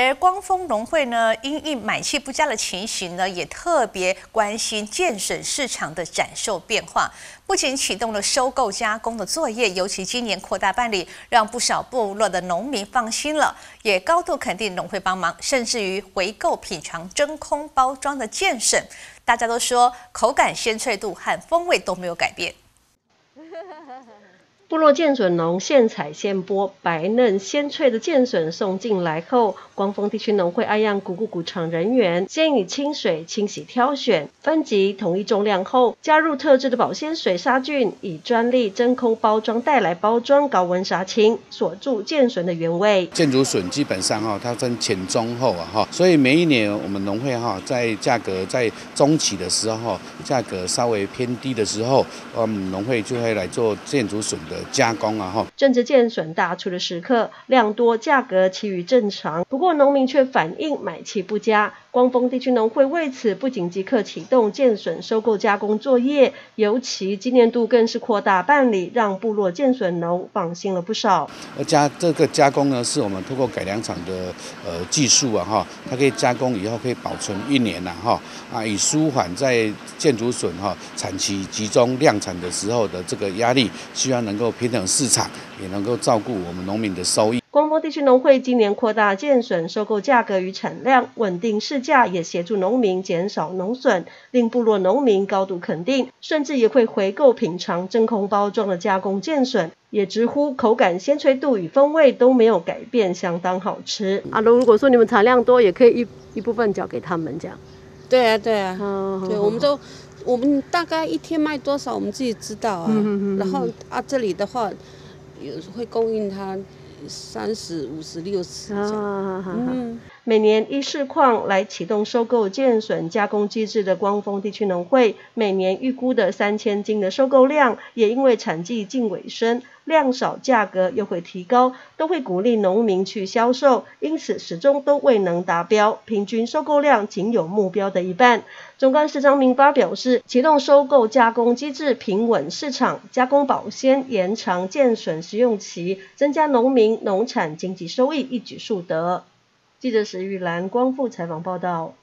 而光丰农会呢，因应买气不佳的情形呢，也特别关心建笋市场的展售变化。不仅启动了收购加工的作业，尤其今年扩大办理，让不少部落的农民放心了，也高度肯定农会帮忙，甚至于回购品尝真空包装的建笋，大家都说口感鲜脆度和风味都没有改变。部落剑笋农现采现剥，白嫩鲜脆的剑笋送进来后，光丰地区农会阿样谷谷谷场人员先以清水清洗挑选，分级统一重量后，加入特制的保鲜水杀菌，以专利真空包装袋来包装，高温杀青，锁住剑笋的原味。建竹笋基本上哈，它分前中后啊哈，所以每一年我们农会哈，在价格在中期的时候，价格稍微偏低的时候，我们农会就会来做建竹笋的。加工啊哈，正值建笋大出的时刻，量多价格趋于正常。不过农民却反映买气不佳。光丰地区农会为此不仅即刻启动建笋收购加工作业，尤其今年度更是扩大办理，让部落建笋农放心了不少。而加这个加工呢，是我们通过改良厂的呃技术啊哈，它可以加工以后可以保存一年呐哈啊，以舒缓在建竹笋哈产期集中量产的时候的这个压力，希望能够平衡市场，也能够照顾我们农民的收益。光丰地区农会今年扩大建笋收购价格与产量，稳定市价，也协助农民减少农损，令部落农民高度肯定，甚至也会回购品尝真空包装的加工建笋，也直呼口感鲜脆度与风味都没有改变，相当好吃。啊，如果说你们产量多，也可以一一部分交给他们这样。对啊，对啊，对，我们都我们大概一天卖多少，我们自己知道啊。然后啊，这里的话有会供应他。三十五十六十，嗯，每年依市况来启动收购建损加工机制的光丰地区农会，每年预估的三千斤的收购量，也因为产季近尾声。量少价格又会提高，都会鼓励农民去销售，因此始终都未能达标，平均收购量仅有目标的一半。总干事张明发表示，启动收购加工机制，平稳市场，加工保鲜，延长建损食用期，增加农民农产经济收益，一举数得。记者史玉兰光复采访报道。